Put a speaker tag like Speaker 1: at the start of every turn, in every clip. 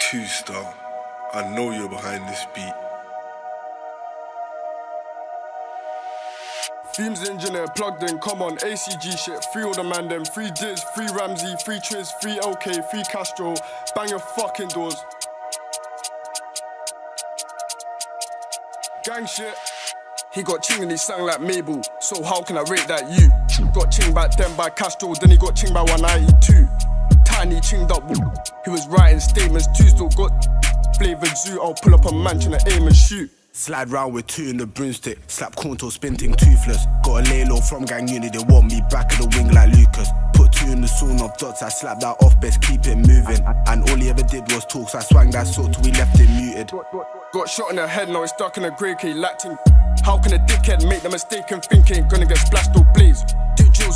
Speaker 1: Two star, I know you're behind this beat.
Speaker 2: Fumes engineer plugged in, come on, ACG shit. Free all the man them, free Dizz, free Ramsey, free Triz, free OK, free Castro. Bang your fucking doors. Gang shit. He got ching and he sang like Mabel, so how can I rate that you? Got ching back then by Castro, then he got ching by 192. Tiny chinged up, he was writing statements too, still got flavored zoo. I'll pull up a mansion and aim and shoot.
Speaker 3: Slide round with two in the broomstick, slap Conto spinting toothless. Got a lay low from gang unit, they want me back in the wing like Lucas. Put two in the sawn of dots, I slapped that off, best keep it moving. And all he ever did was talk, so I swang that sword till we left him muted.
Speaker 2: Got shot in the head, now he's stuck in a grey cage, lacting. How can a dickhead make the mistake and think ain't gonna get splashed or blaze?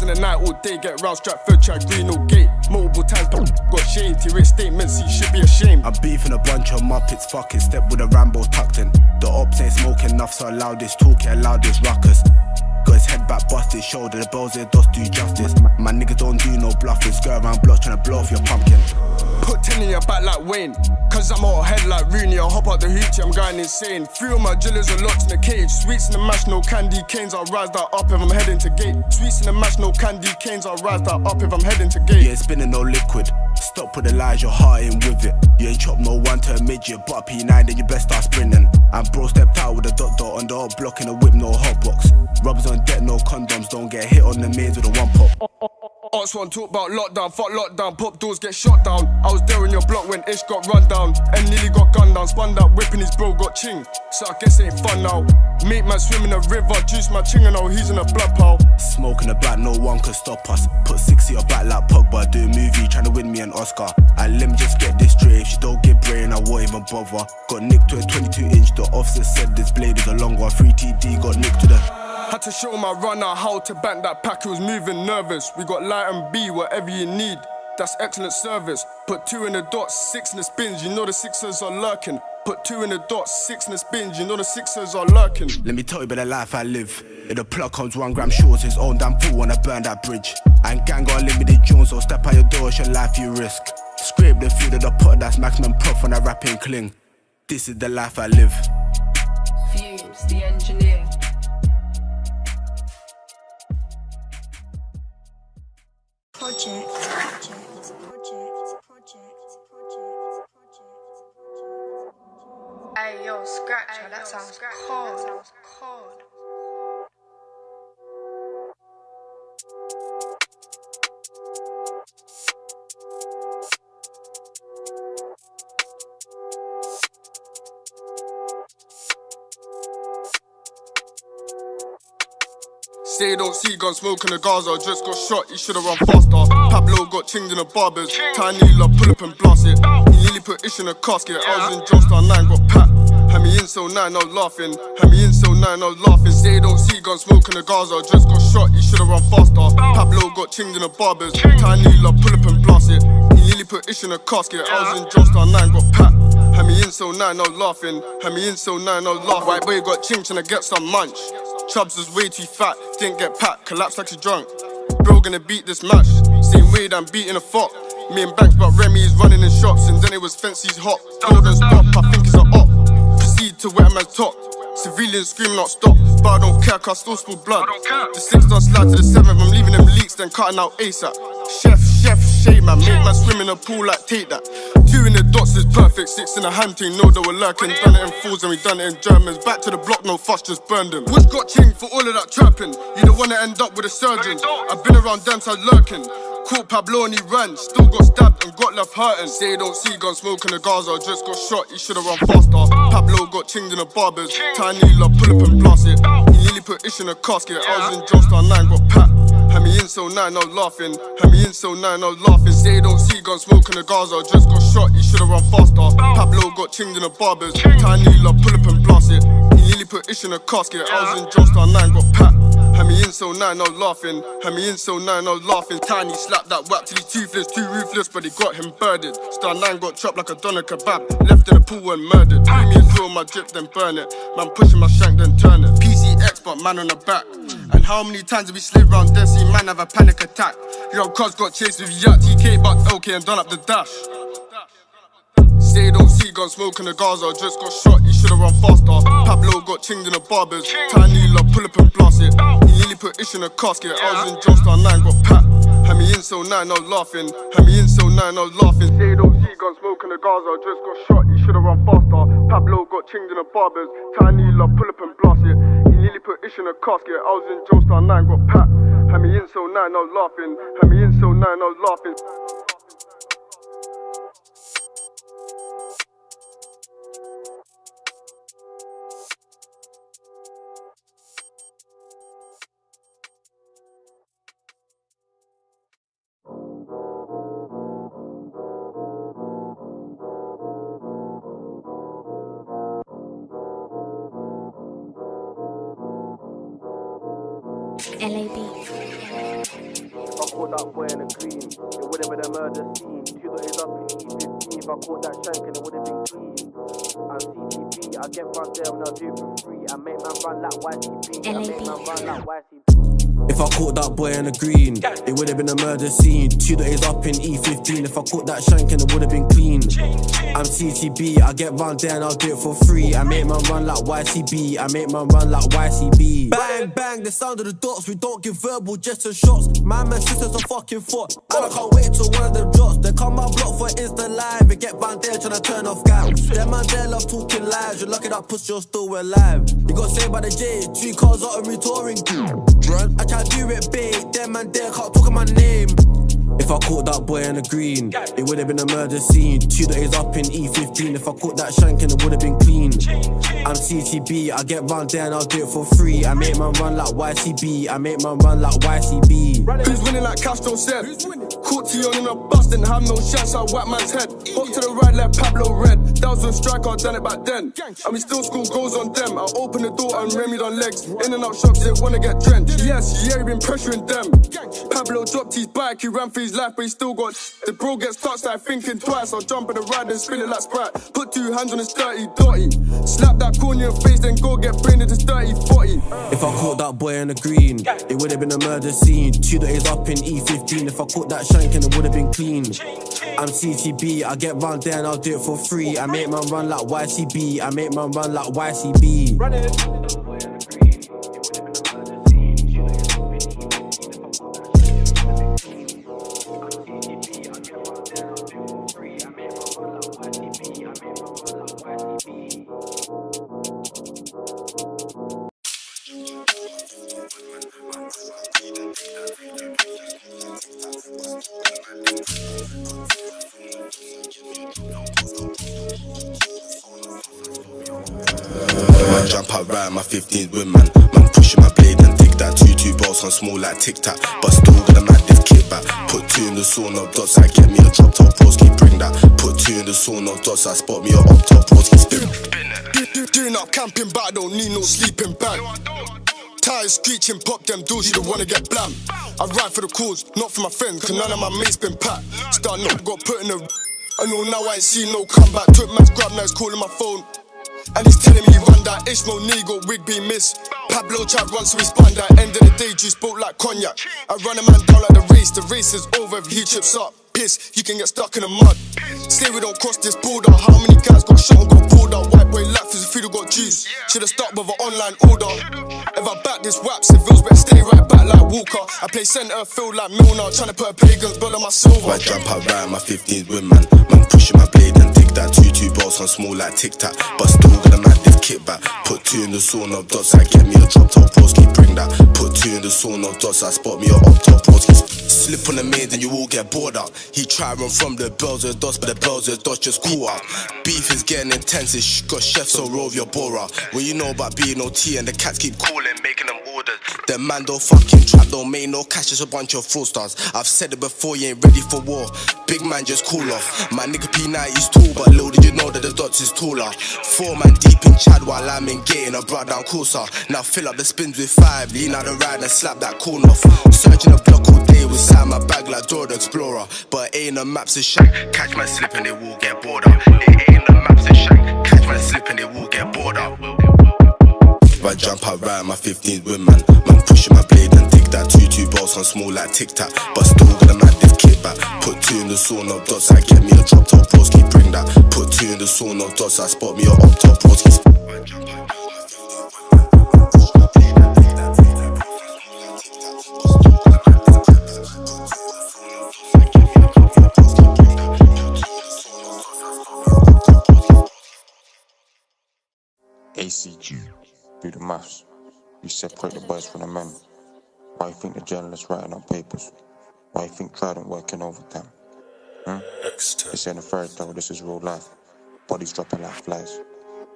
Speaker 2: In the night all day, get round Stratford, try green or gate. Multiple times, got shady, rich statements, he should be ashamed.
Speaker 3: I'm beefing a bunch of muppets, fuck it, step with a Rambo tucked in. The ops ain't smoking enough, so allow this talk, allow this ruckus. Got his head back, busted shoulder, the bells there does do justice. My niggas don't do no bluffing, skirt around blocks trying to blow off your pumpkin.
Speaker 2: Put 10 in your back like Wayne. Cause I'm all head like Rooney. I'll hop out the hoochie, I'm going insane. Three of my jillers are locked in the cage. Sweets in the mash, no candy canes. I'll rise that up if I'm heading to gate. Sweets in the mash, no candy canes. I'll rise that up if I'm heading to gate.
Speaker 3: Yeah, spinning no liquid. Stop with the lies, your heart ain't with it. You ain't chop no one to a midget, but P9, then you best start sprinting. And bro stepped out with a dot dot on the block in a whip, no hot box. Rubbers on deck, no condoms, don't get hit on the mains with a one pop.
Speaker 2: Ox one talk about lockdown, fuck lockdown, pop doors get shot down. I was there in your block when Ish got run down, and nearly got gunned down. Spun that whipping his bro got ching, so I guess it ain't fun now. Mate man swim in the river, juice my ching and now he's in a blood pile.
Speaker 3: Smoking the back, no one can stop us. Put 60 or back like Pogba, do a movie trying to win me an Oscar. And let me just get this straight, if she don't get brain, I won't even bother. Got nicked to a 22 inch, the officer said this blade is a long one. 3 TD got nicked to the.
Speaker 2: Had to show my runner how to bank that pack, he was moving nervous. We got light and B, whatever you need. That's excellent service. Put two in the dots, six in the spins, you know the sixers are lurking. Put two in the dots, six in the spins, you know the sixers are lurking.
Speaker 3: Let me tell you about the life I live. If the plug comes one gram short, his own damn fool wanna burn that bridge. And gang got limited Jones, so step out your door, it's your life you risk. Scrape the food of the pot, that's maximum prof on a rapping cling. This is the life I live.
Speaker 2: Say don't see gun smoke in the Gaza, just got shot, he should've run faster. Pablo got chinged in the barbers, Tiny love oh. oh. pull up and blast it. He nearly put ish in a casket, I was in Johnstown 9, got pat. Had me in so nine, I was laughing. Had me in so nine, I was laughing. Say don't see gun smoke in the Gaza, just got shot, he should've run faster. Pablo got chinged in the barbers, Tiny love pull up and blast it. He nearly put ish in a casket, I was in Johnstown 9, got pat. Had me in so nine, I was laughing. Had me in so nine, I was laughing. White boy got chinged trying to get some munch. Chubbs was way too fat, didn't get packed, collapsed like he's drunk. Bro gonna beat this match, same way that I'm beating a fuck. Me and Bankz, but Remy is running in shops, and then it was Fancy's hot. Told her stop, I think it's a op. Proceed to where at top. Civilians scream not stop, but I don't care, cause I still spill blood. The six don't slide to the seventh, I'm leaving them leaks, then cutting out ASAP. Chef, chef, shade man, make man swim in a pool like take that. Two in the dots is perfect, six in a hand team, know they were lurking. Done it in fools and we done it in Germans. Back to the block, no fuss, just burned them. Which got ching for all of that trapping? You don't wanna end up with a surgeon. I've been around them, so lurking. Caught Pablo and he ran, still got stabbed and got left hurting. Say don't see gun smoke in the Gaza, just got shot, he should've run faster. Pablo got chinged in the oh. barbers, tiny love pull up and blast it. He nearly put ish in a casket, I was in Johnstown 9, got pat. Had me in so nine, I was laughing. Had me in so nine, I was laughing. Say don't see gun smoke in the Gaza, just got shot, he should've run faster. Pablo got chinged in the barbers, tiny love pull up and blast it. He nearly put ish in a casket, I was in Johnstown 9, got pat. Had me in so nine, laughing. Had me in so nine, laughing. Tiny slapped that whack till he toothless, too ruthless, but he got him birded. Star nine got chopped like a doner kebab, left in a pool and murdered. Premium drill my drip, then burn it. Man pushing my shank, then turn it. PCX, but man on the back. And how many times have we slid round then see man have a panic attack? Yo, cuz got chased with yacht TK, but okay, and done up the dash. Say you don't see gun smoking the Gaza. Just got shot, you should've run faster. Pablo got chinged in the barbers. Tiny love, pull up and blast it. He nearly put ish in a casket. I was in Johnstown 9, got pat. Had me in so 9, I was laughing. Had me in so 9, I was laughing. Say don't see gun smoking the Gaza. Just got shot, you should've run faster. Pablo got chinged in the barbers. Tiny love, pull up and blast it. He nearly put ish in a casket. I was in Johnstown 9, got pat. Had me in so 9, I was laughing. Had me in so 9, I was laughing.
Speaker 4: LAB.
Speaker 5: I caught green, it would have been a murder scene. Two up in E15. If I caught that shank and it would have been clean. CTB, I get run there for free. I make run like YCB. I make run like YCB.
Speaker 6: If I caught that boy in a green, it would have been a murder scene. Two days up in E15. If I caught that shank and it would have been clean. I'm CTB, I get round there and I'll do it for free. I make man run like YCB, I make man run like YCB. Bang, bang, the sound of the dots. We don't give verbal, just the shots. My man, sisters are fucking foot. And I can't wait till one of them drops. They come my block for Insta Live and get round there trying to turn off guys. Them man there love talking lies. You're lucky that pussy you're still alive. You got saved by the J, two cars out of me I try to do it big. Them man there can't talk my name. If I caught that boy in the green, it would have been a murder scene. Two days up in E15. If I caught that shank and it would have been clean. I'm CTB, I get round there and I'll do it for free. I make man run like YCB, I make man run like YCB.
Speaker 2: Who's winning like Castro said? Caught Tion in a bus, didn't have no chance, I whack man's head. Up to the right, left Pablo red. That was when striker done it back then. And we still school goes on them. I open the door and Remy done legs. In and out shops, they wanna get drenched. Yes, yeah, he been pressuring them. Pablo dropped his bike, he ran for his life, but he still got. The bro gets touched, like thinking twice. I'll jump in the ride and spill it like Sprite. Put two hands on his dirty, dirty. Slap that corner in your face, then go get brained into 30, 40.
Speaker 6: If I caught that boy in a green, it would have been a murder scene. Two days up in E15. If I caught that shank and it would have been clean. I'm CTB, I get round there and I'll do it for free. I make man run like YCB, I make man run like YCB.
Speaker 3: My 15s with man. Pushing my blade and dig that two two balls on small like tic tac. But still mad this kid kickback. Put two in the sauna dots, I get me a drop top broski, bring that. Put two in the sauna dots, I spot me a up top broski, spin.
Speaker 2: Do- do- Doing up camping, but I don't need no sleeping bag. Tires screeching, pop them doors, you don't wanna get blam. I ride for the cause, not for my friends, cause none of my mates been packed. Starting up, got put in the. I know now I ain't seen no comeback. Took man's grab, now he's calling my phone. And he's telling me that ish, no nego, wig be missed. Pablo he spun that. End of the day, juice spoke like cognac. I run a man down like the race, the race is over if he trips up. Piss, you can get stuck in the mud. Say we don't cross this border. How many guys got shot and got pulled up? White boy life is a you got juice. Should've stuck with an online order. If I back this rap, civils better stay right back like Walker. I play centre field like Milner, trying to put a pagans blood on my silver.
Speaker 3: I jump out right my 15s with man. Man pushing my blade and dig that two two balls on small like tic tac. But still got a this Put two in the sauna dots, I get me a drop top broski, bring that. Put two in the sauna dots, I spot me a up top broski. Slip on the maid and you all get bored up. He try run from the bells of dots, but the bells of dots just cool up. Beef is getting intense, it's got chefs so roll your bora. When you know about being OT and the cats keep calling, making them. The man don't fucking trap, don't make no cash, just a bunch of fraudsters. I've said it before, you ain't ready for war. Big man just cool off. My nigga P90 is tall, but little did you know that the dots is taller. Four man deep in Chad while I'm in getting a brought down courser. Now fill up the spins with five, lean out the ride and slap that corn off. Searching the block all day with inside my bag like Dora the Explorer. But ain't the maps and shank. Catch my slip and they will get bored up. It ain't the maps and shank. Catch my slip and they will get bored up. I jump out right my 15s with man. Man pushing my blade and dig that two two balls on small like tic tac. But still gonna mad this kid
Speaker 7: kickback. Put two in the sauna dots, I get me a drop top broski, bring that. Put two in the sauna dots, I spot me a up top broski.
Speaker 8: ACG, do the maths. You separate the boys from the men. Why you think the journalists writing on papers? Why you think Trident working overtime? Hmm? This ain't a fairy tale, this is real life. Bodies dropping like flies.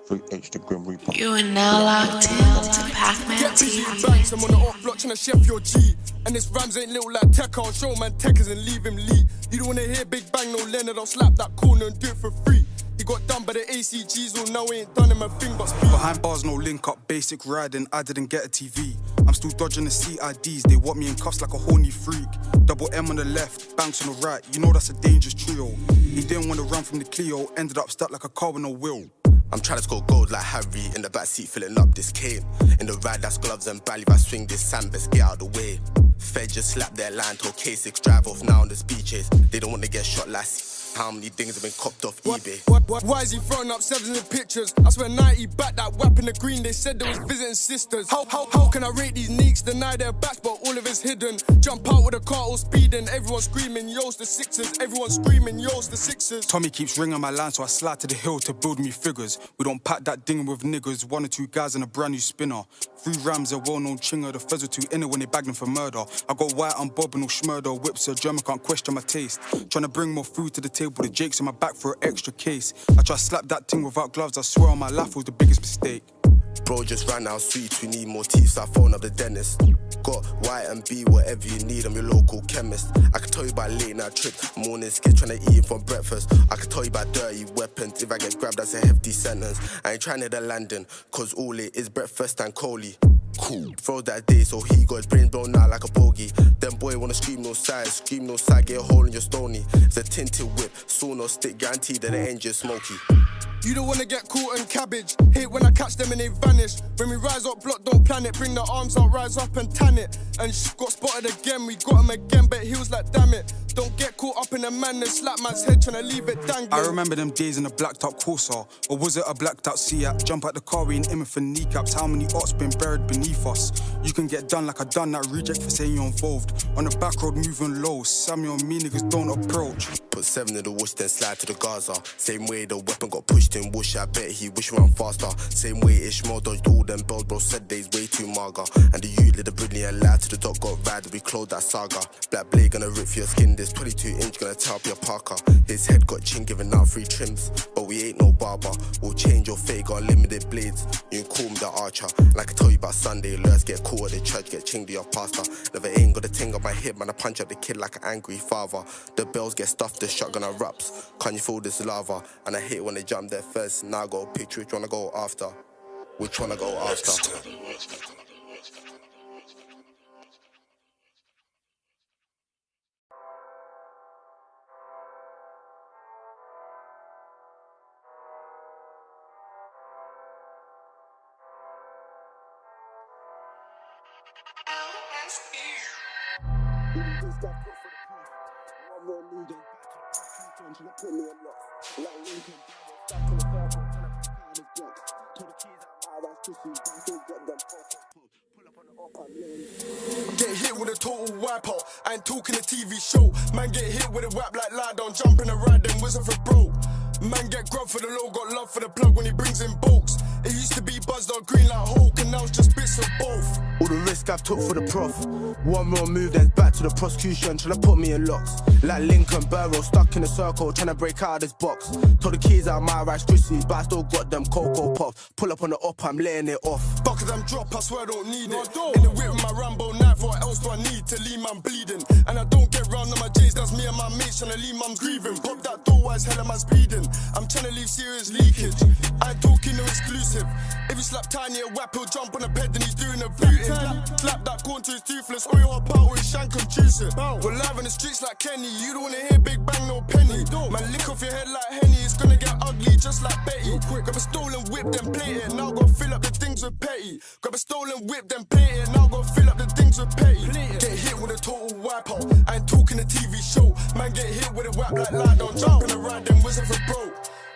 Speaker 8: 3H the Grim Reaper.
Speaker 9: You are now locked in to Pac-Man
Speaker 2: Get busy,
Speaker 9: TV.
Speaker 2: Bankz, I'm on the off block trying to chef your G. And this rhymes ain't little like tech, I'll show man techers and leave him lead. You don't wanna hear Big Bang, no Leonard, I'll slap that corner and do it for free. He got done by the ACGs, well now he ain't done him a thing but speed.
Speaker 10: Behind bars, no link up, basic riding. I didn't get a TV. I'm still dodging the CIDs. They want me in cuffs like a horny freak. Double M on the left, Bankz on the right. You know that's a dangerous trio. He didn't want to run from the Clio, ended up stuck like a car with no wheel.
Speaker 3: I'm trying to score gold like Harry in the backseat, filling up this cane. In the ride, that's gloves and bally. If I swing this sandbest, get out of the way. Fed just slap their line, told K6 drive off now on the speed chase. They don't want to get shot last. How many things have been copped off
Speaker 2: What,
Speaker 3: eBay?
Speaker 2: what, what, why is he throwing up sevens in the pictures? I swear 90 back that whap in the green, they said they was visiting sisters. How, how, how can I rate these neeks? Deny their backs, but all of it's hidden. Jump out with a car all speeding, everyone screaming, yo's the sixers. Everyone screaming, yo's the sixers.
Speaker 10: Tommy keeps ringing my line, so I slide to the hill to build me figures. We don't pack that ding with niggas, one or two guys and a brand new spinner. Three rams, a well known chinger, the feds were too inner when they bagged them for murder. I got white on bob and no schmurder, whips a German can't question my taste. Trying to bring more food to the table, the Jake's in my back for an extra case. I try slap that thing without gloves, I swear on my life was the biggest mistake.
Speaker 3: Bro just ran out sweet, we need more teeth, so I phone up the dentist. Got Y and B, whatever you need, I'm your local chemist. I can tell you about late night trips, morning skits, trying to eat from breakfast. I can tell you about dirty weapons, if I get grabbed, that's a hefty sentence. I ain't trying to the landing, cause all it is breakfast and coley. Cool. Throw that day, so he got his blown out like a bogey. Them boy wanna scream no side, scream no side, get a hole in your stony. It's a tinted whip, saw no stick, guaranteed that the engine's smoky.
Speaker 2: You don't wanna get caught in cabbage. Hate when I catch them and they vanish. When we rise up, block, don't plan it. Bring the arms out, rise up and tan it. And sh- got spotted again, we got him again, but he was like, damn it. Don't get caught up in the madness, slap man's head, tryna leave it dangling.
Speaker 10: I remember them days in a blacked out Corsa, or was it a blacked out Seat? Jump out the car we in aiming for kneecaps. How many odds been buried beneath us? You can get done like I done that reject for saying you're involved. On the back road moving low, Samuel me niggas don't approach.
Speaker 3: Put seven in the wash, then slide to the Gaza. Same way the weapon got pushed in Wush, I bet he wish run faster. Same way Ishmael dodged all them bells, bro said they's way too mager. And the youth lit the brilliant lad to the dog got ride, we closed that saga. Black blade gonna rip for your skin, this 22 inch gonna tear up your parka. His head got chin giving out free trims, but we ain't no barber. We'll change your fate, got unlimited blades. You can call me the archer. Like I told you about Sunday, let's get cool at the church, get chinged to your pastor. Never ain't got a ting on my hip, man. I punch up the kid like an angry father. The bells get stuffed, the shotgun erupts. Can you feel this lava? And I hate when they jump there first. Now I got a picture which one I go after. Which one I go after.
Speaker 2: Get hit with a total wipeout. I ain't talking a TV show. Man get hit with a whap like lie down, jump in a ride, then whistle for bro. Man get grub for the low, got love for the plug when he brings in bulks. It used to be buzzed on green like Hulk, and now it's just bits of both.
Speaker 3: All the risk I've took for the prof. One more move, then back to the prosecution, trying to put me in locks. Like Lincoln Burrow, stuck in a circle, trying to break out of this box. Told the keys out my Rice Krispies, but I still got them Coco Pops. Pull up on the up, I'm laying it off.
Speaker 2: Fuck them drop, I swear I don't need it. In the whip with my Rambo knife, what else do I need to leave man bleeding? And I don't get round on my That's me and my mates trying to leave man grieving. Pop that door, why is hell am I speeding? I'm trying to leave serious leakage. I ain't talking no exclusive. If you slap tiny a whap, he'll jump on a bed, and he's doing a booting. Slap, slap that corn to his toothless, or you hop out with his shank and juice it. We're live in the streets like Kenny, you don't wanna hear Big Bang, no penny. Man, lick off your head like Henny, it's gonna get ugly just like Betty. Grab a stolen whip, then plate it, now go fill up the things with petty. Grab a stolen whip, then plate it, now go fill up the things with petty. Get hit with a total wipeout. I ain't talking a TV show. Man get hit with a whap like Lido. Jumping around them wizard for bro.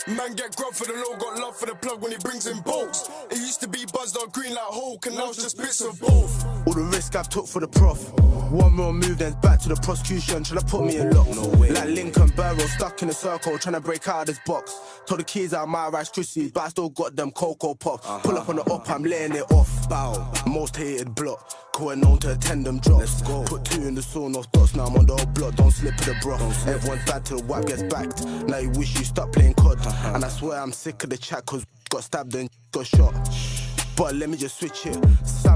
Speaker 2: Man get grub for the low, got love for the plug when he brings in bolts. It used to be buzzed on green like Hulk, and now it's just bits of both.
Speaker 3: All the risk I've took for the prof. One more move, then back to the prosecution. Trying to put me in lock. No way. Like Lincoln Barrow, stuck in a circle, trying to break out of this box. Told the keys out my Rice Krispies, but I still got them Coco Pops. Uh-huh. Pull up on the up, I'm laying it off. Bow. Most hated block. Going known to attend them drops. Let's go. Put two in the sawn off dots, now I'm on the old block. Don't slip to the broth. Everyone's bad till the wipe gets backed. Now you wish you stopped playing COD. Uh-huh. Uh-huh. And I swear I'm sick of the chat, cause got stabbed and got shot. But let me just switch it.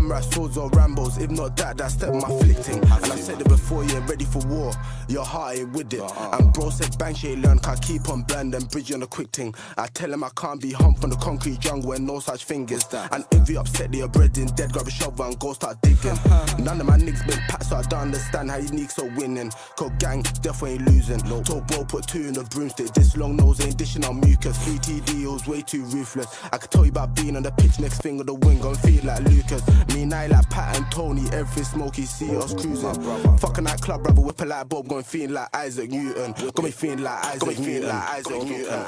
Speaker 3: Samurai swords or Rambos. If not that, that's step my flicking. And I said it before, you ain't ready for war. Your heart ain't with it. Uh-uh. And bro said bang she ain't learn, can keep on blend and bridge on the quick thing. I tell him I can't be humped from the concrete jungle and no such fingers. And if you upset, they are bread in dead, grab a shovel and go start digging. None of my niggas been packed, so I don't understand how you niggas are winning. Cause gang, definitely ain't losing. No. Told bro put two in the broomstick. This long nose ain't dishing on mucus. BTD was way too ruthless. I could tell you about being on the pitch next thing of the wing, gon' feel like Lucas. Me and I like Pat and Tony, everything smoky, see us cruising. Fucking that club, brother, whipping like Bob, going feeling like Isaac Newton. Got me feeling like Isaac Got me feeling like Isaac Newton.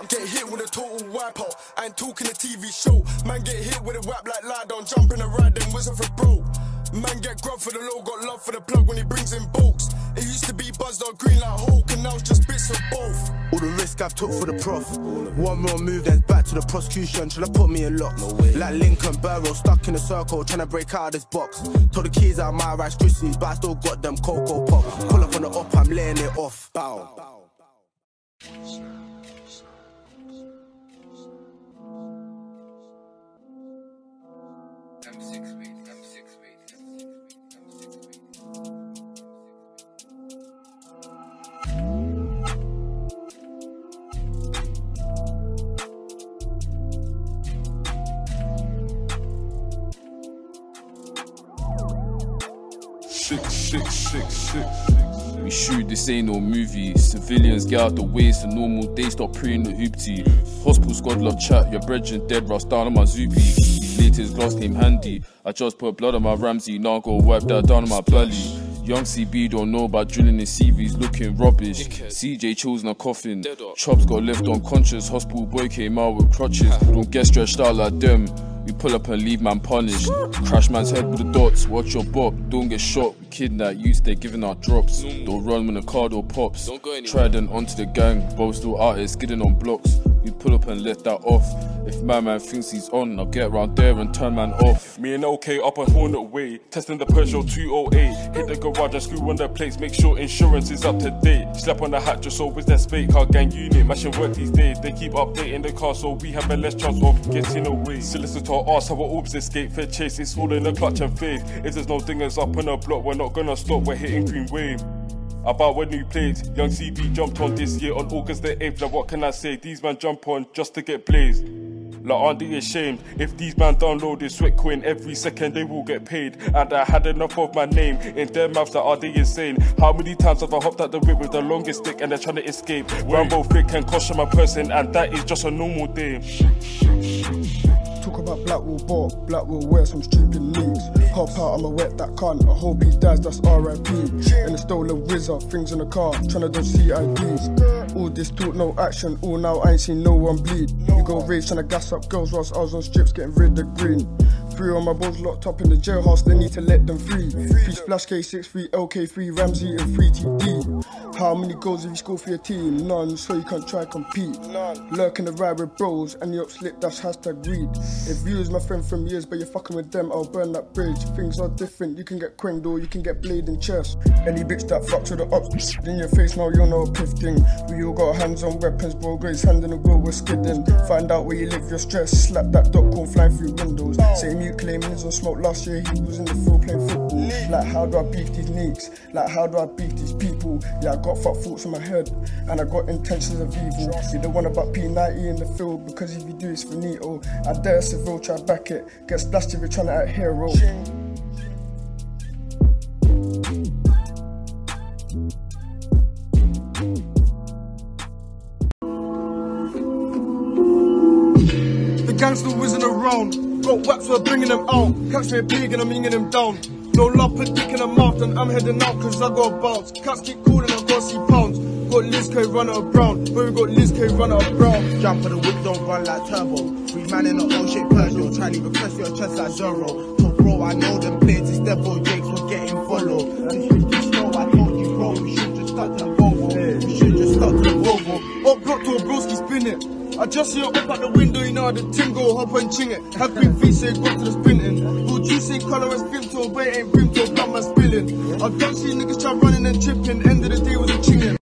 Speaker 2: I'm getting hit with a total wipeout. I ain't talking a TV show. Man get hit with a whap like Lido, jumping a ride them wizard for bro. Man get grub for the low, got love for the plug when he brings in bolts. It used to be buzzed on green like Hulk, and now it's just bits of both.
Speaker 3: All the risk I've took for the prof. One more move, then back to the prosecution. Trying to put me in lock. No. Like Lincoln Barrow, stuck in a circle, trying to break out of this box. Told the keys out my Rice Krispies, but I still got them Coco Pop. Pull up on the up, I'm laying it off. Bow.
Speaker 11: Six, Civilians get out the way, it's a normal day, stop praying the hoopty. Hospital squad love chat, your brethren dead, rust down on my zoopy. Latest glass name handy. I just put blood on my Ramsey, now go wipe that down on my belly. Young CB don't know about drilling his CVs looking rubbish. CJ chills in a coffin. Chops got left unconscious. Hospital boy came out with crutches. Don't get stretched out like them. We pull up and leave man punished. Crash man's head with the dots. Watch your bop. Don't get shot. We kidnap you. Stay giving out drops. Don't run when the car door pops. Trident onto the gang. Both still artists skidding on blocks. We pull up and let that off. If my man thinks he's on, I'll get around there and turn man off.
Speaker 12: Me and OK up on Hornet Way, testing the Peugeot 208. Hit the garage and screw on the plates, make sure insurance is up to date. Slap on the hat just so with that spade car gang unit, mashing work these days. They keep updating the car so we have a less chance of getting away. Solicitor ask how our orbs escape, fair chase, it's all in the clutch and faith. If there's no dingers up on the block, we're not gonna stop, we're hitting green wave. About when new played, young CB jumped on this year on August the 8th. Now what can I say? These man jump on just to get blazed. Like, aren't they ashamed? If these man download this coin every second, they will get paid. And I had enough of my name in their mouths. That are they insane? How many times have I hopped out the whip with the longest stick and they're trying to escape? Rambo thick and cost my person, and that is just a normal day.
Speaker 2: Talk about black Blackwall ball, Blackwall wear some stupid leagues. Hop out, I'm a wet that cunt. I hope he dies, that's RIP. And a stolen wizard, things in the car, tryna do CIDs. All this talk, no action. All now, I ain't seen no one bleed. You go rave, tryna gas up girls whilst I was on strips, getting rid of green. Three of my boys locked up in the jailhouse, they need to let them free. Three Splash K63, LK3, Ramsey, and 3TD. How many goals have you scored for your team? None, so you can't try compete. Lurk in the ride with bros, and you upslip, that's hashtag greed. If you is my friend from years, but you're fucking with them, I'll burn that bridge. Things are different, you can get quanged or you can get blade in chest. Any bitch that fucks with the ops, in your face now you're no piff thing. We all got hands on weapons, bro, Grace hand in the wheel, we're skidding. Find out where you live, your stress, slap that dot call flying through windows. Same you claiming he's on smoke last year, he was in the field playing football. Like, how do I beat these nicks? Like, how do I beat these people? Yeah, I got fuck thoughts in my head, and I got intentions of evil. You don't want about P90 in the field, because if you do, it's finito. I dare civil, try back it. Get splashed if you're trying to act hero. The gangster whizzing around. Got whaps, we're bringing them out. Catch me a pig and I'm inging them down. No love, put dick in her mouth, and I'm heading out cause I got a bounce. Cats keep calling, I gotta see pounds. Got Liz K runner brown, but we got Liz K runner brown.
Speaker 13: Jump on the whip, don't run like turbo. Three man in a old shit Peugeot, try to request your chest like Zorro. So bro, I know them plays, it's Devil Jakes, we're getting followed. This shit is I told you bro, we should just stuck to the Volvo. We should just to the Volvo.
Speaker 2: Up block to a broski spin it. I just see her up at the window, you know how the ting go, hop and ching it. Have big feet, say go to the. Would you say colour as Vimto, but it ain't Vimto, blood man spilling. I don't see niggas try running and tripping, end of the day was a chinging.